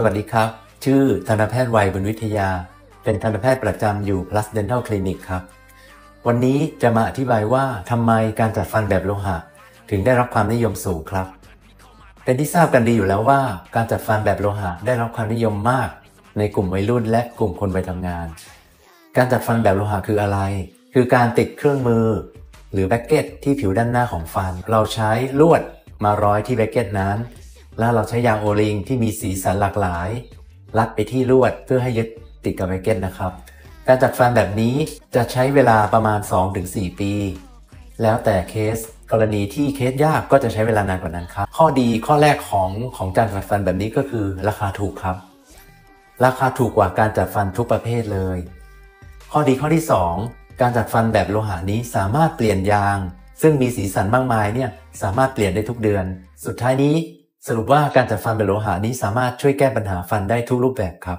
สวัสดีครับ ชื่อทันแพทย์วัยบุญวิทยา เป็นทันตแพทย์ประจำอยู่ Plus Dental Clinic ครับ วันนี้จะมาอธิบายว่าทำไมการจัดฟันแบบโลหะ ถึงได้รับความนิยมสูงครับ เป็นที่ทราบกันดีอยู่แล้วว่า การจัดฟันแบบโลหะได้รับความนิยมมาก ในกลุ่มวัยรุ่นและกลุ่มคนวัยทำงาน การจัดฟันแบบโลหะคืออะไร คือการติดเครื่องมือ หรือแบ็กเก็ตที่ผิวด้านหน้าของฟัน เราใช้ลวดมาร้อยที่ bracket นั้น แล้วเราใช้ยาง O-ring ที่มีสีสันหลากหลาย รัดไปที่ลวดเพื่อให้ยึดติดกับ bracket นะครับ การจัดฟันแบบนี้จะใช้เวลาประมาณ 2-4 ปี แล้วแต่เคสกรณีที่เคสยากก็จะใช้เวลานานกว่านั้นครับ ข้อดีข้อแรกของของการจัดฟันแบบนี้ก็คือราคาถูกครับ ราคาถูกกว่าการจัดฟันทุกประเภทเลย ข้อดีข้อที่ 2 การจัดฟันแบบโลหะนี้สามารถเปลี่ยนยาง ซึ่งมีสีสันมากมายเนี่ยสามารถเปลี่ยนได้ทุกเดือน สุดท้ายนี้ สรุปว่าการจัดฟันแบบโลหะนี้สามารถช่วยแก้ปัญหาฟันได้ทุกรูปแบบครับ